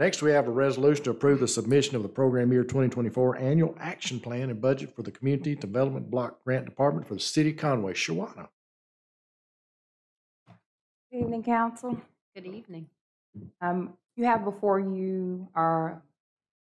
Next, we have a resolution to approve the submission of the program year 2024 annual action plan and budget for the Community Development Block Grant Department for the City of Conway. Shawanna. Good evening, council. Good evening. Um, You have before you our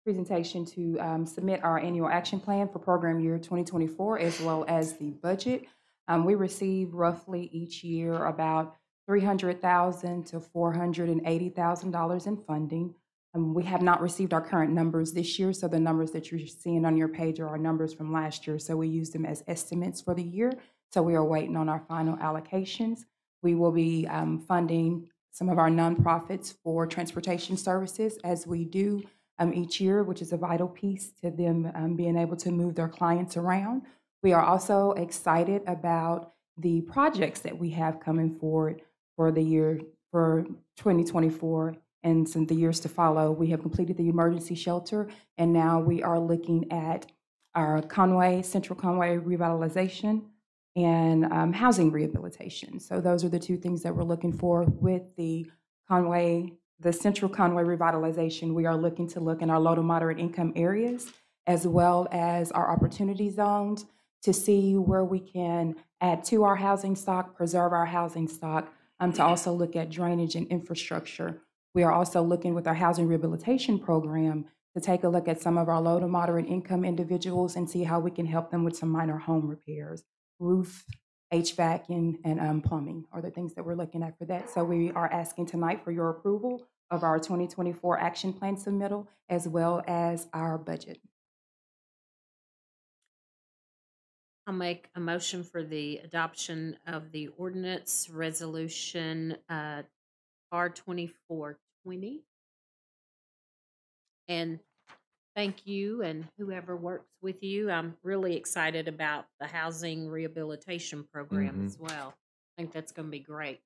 presentation to um, submit our annual action plan for program year 2024, as well as the budget. Um, We receive roughly each year about 300,000 to $480,000 in funding. Um, We have not received our current numbers this year, so the numbers that you're seeing on your page are our numbers from last year. So we use them as estimates for the year. So we are waiting on our final allocations. We will be um, funding some of our nonprofits for transportation services as we do um, each year, which is a vital piece to them um, being able to move their clients around. We are also excited about the projects that we have coming forward for the year for 2024 and some the years to follow. We have completed the emergency shelter, and now we are looking at our Conway Central Conway revitalization and um, housing rehabilitation. So those are the two things that we're looking for with the Conway, the Central Conway revitalization. We are looking to look in our low to moderate income areas as well as our opportunity zones to see where we can add to our housing stock, preserve our housing stock, um, to also look at drainage and infrastructure. We are also looking with our housing rehabilitation program to take a look at some of our low to moderate income individuals and see how we can help them with some minor home repairs roof, HVAC, and, and um, plumbing are the things that we're looking at for that. So we are asking tonight for your approval of our 2024 action plan submittal as well as our budget. I'll make a motion for the adoption of the ordinance resolution uh, R twenty-four twenty. And thank you and whoever works with you. I'm really excited about the housing rehabilitation program Mhm. as well. I think that's going to be great.